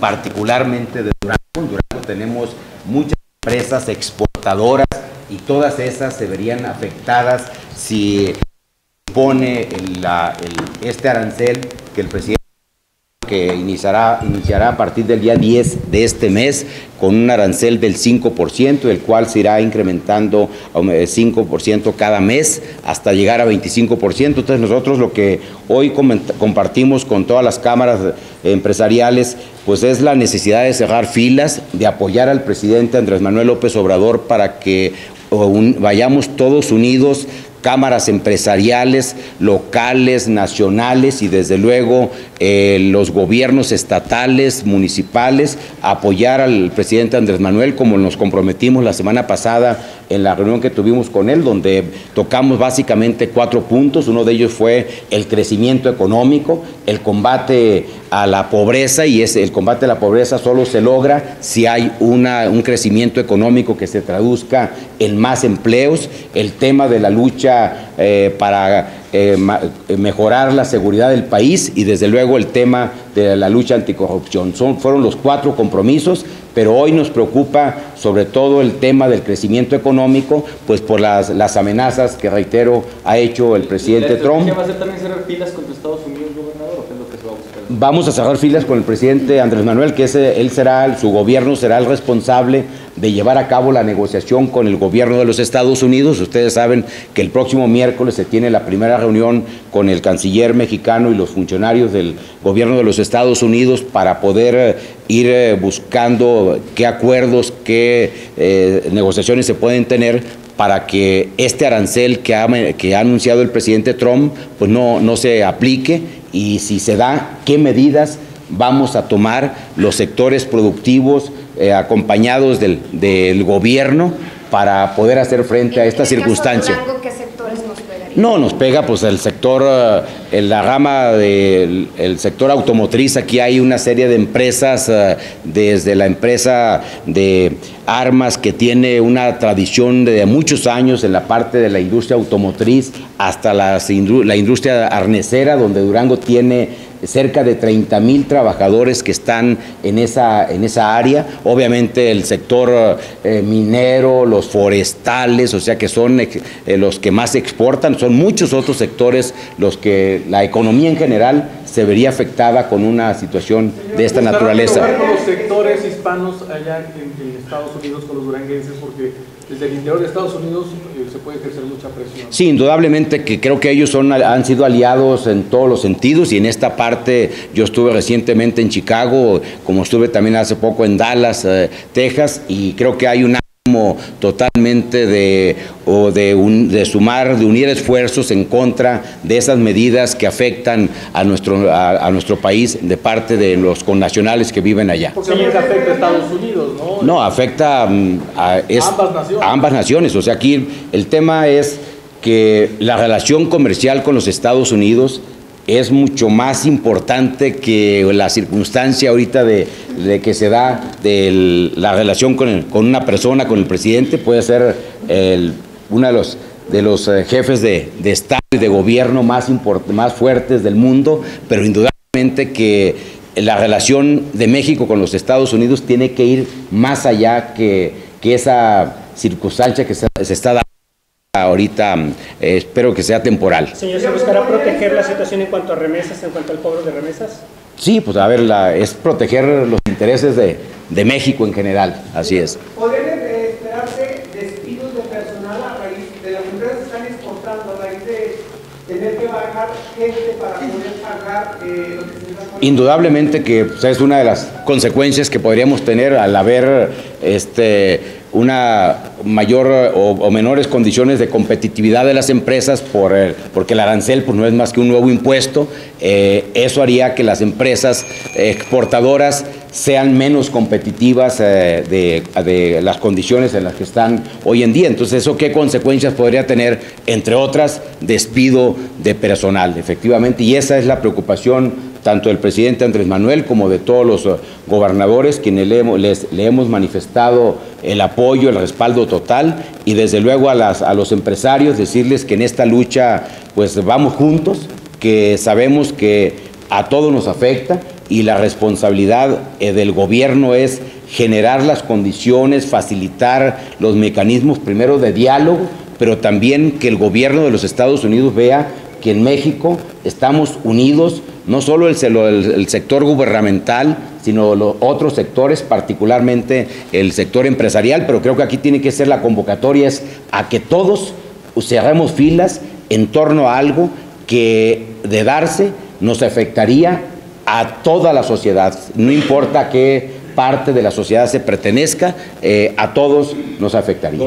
particularmente de Durango. En Durango tenemos muchas empresas exportadoras y todas esas se verían afectadas si pone este arancel que el presidente que iniciará, iniciará a partir del día 10 de este mes con un arancel del 5%, el cual se irá incrementando a 5% cada mes hasta llegar a 25%. Entonces nosotros lo que hoy compartimos con todas las cámaras empresariales, pues es la necesidad de cerrar filas, de apoyar al presidente Andrés Manuel López Obrador para que vayamos todos unidos cámaras empresariales locales, nacionales y desde luego eh, los gobiernos estatales, municipales, apoyar al presidente Andrés Manuel como nos comprometimos la semana pasada en la reunión que tuvimos con él, donde tocamos básicamente cuatro puntos. Uno de ellos fue el crecimiento económico, el combate a la pobreza y el combate a la pobreza solo se logra si hay un crecimiento económico que se traduzca en más empleos, el tema de la lucha eh, para eh, eh, mejorar la seguridad del país y desde luego el tema de la lucha anticorrupción. Son, fueron los cuatro compromisos, pero hoy nos preocupa sobre todo el tema del crecimiento económico, pues por las, las amenazas que reitero ha hecho el presidente Trump. ¿Va a ser también cerrar filas contra Estados Unidos, gobernador, Vamos a cerrar filas con el presidente Andrés Manuel, que ese, él será, su gobierno será el responsable de llevar a cabo la negociación con el gobierno de los Estados Unidos. Ustedes saben que el próximo miércoles se tiene la primera reunión con el canciller mexicano y los funcionarios del gobierno de los Estados Unidos para poder eh, ir eh, buscando qué acuerdos, qué eh, negociaciones se pueden tener para que este arancel que ha, que ha anunciado el presidente Trump pues no, no se aplique y si se da, qué medidas vamos a tomar los sectores productivos, eh, acompañados del, del, gobierno para poder hacer frente a esta circunstancia. ¿Qué sectores nos pegaría? No, nos pega pues el sector, eh, la rama del el sector automotriz, aquí hay una serie de empresas, eh, desde la empresa de armas que tiene una tradición de muchos años en la parte de la industria automotriz, hasta las, la industria arnesera, donde Durango tiene cerca de 30 mil trabajadores que están en esa, en esa área. Obviamente el sector eh, minero, los forestales, o sea que son eh, los que más exportan, son muchos otros sectores los que la economía en general se vería afectada con una situación de esta naturaleza. con los sectores hispanos allá en, en Estados Unidos, con los duranguenses, porque desde el interior de Estados Unidos eh, se puede ejercer mucha presión. Sí, indudablemente que creo que ellos son, han sido aliados en todos los sentidos y en esta parte yo estuve recientemente en Chicago, como estuve también hace poco en Dallas, eh, Texas, y creo que hay una totalmente de, o de, un, de, sumar, de unir esfuerzos en contra de esas medidas que afectan a nuestro, a, a nuestro país de parte de los connacionales que viven allá. Porque afecta a Estados Unidos, ¿no? No, afecta mm, a, es, ambas naciones. a ambas naciones. O sea, aquí el tema es que la relación comercial con los Estados Unidos es mucho más importante que la circunstancia ahorita de, que se da de la relación con, el, con, una persona, con el presidente, puede ser uno de los, eh, jefes de, Estado y de gobierno más, más fuertes del mundo, pero indudablemente que la relación de México con los Estados Unidos tiene que ir más allá que, esa circunstancia que se está dando ahorita eh, espero que sea temporal. Señor, ¿se buscará proteger la situación en cuanto a remesas, en cuanto al cobro de remesas? Sí, pues a ver, la, es proteger los intereses de, de, México en general, así es. ¿Podrían eh, esperarse despidos de personal a raíz de las empresas que están exportando, a raíz de tener que bajar gente para poder pagar eh, Indudablemente que pues, es una de las consecuencias que podríamos tener al haber este, una mayor o, menores condiciones de competitividad de las empresas por el, porque el arancel pues, no es más que un nuevo impuesto. Eh, eso haría que las empresas exportadoras sean menos competitivas eh, de, las condiciones en las que están hoy en día. Entonces, ¿eso qué consecuencias podría tener? Entre otras, despido de personal, efectivamente. Y esa es la preocupación tanto del presidente Andrés Manuel como de todos los uh, gobernadores, quienes le, les, le, hemos manifestado el apoyo, el respaldo total, y desde luego a, las, a los empresarios decirles que en esta lucha pues vamos juntos, que sabemos que a todos nos afecta y la responsabilidad eh, del gobierno es generar las condiciones, facilitar los mecanismos primero de diálogo, pero también que el gobierno de los Estados Unidos vea que en México estamos unidos, no solo el, el, sector gubernamental, sino los otros sectores, particularmente el sector empresarial, pero creo que aquí tiene que ser la convocatoria es a que todos cerremos filas en torno a algo que de darse nos afectaría a toda la sociedad, no importa qué parte de la sociedad se pertenezca, eh, a todos nos afectaría.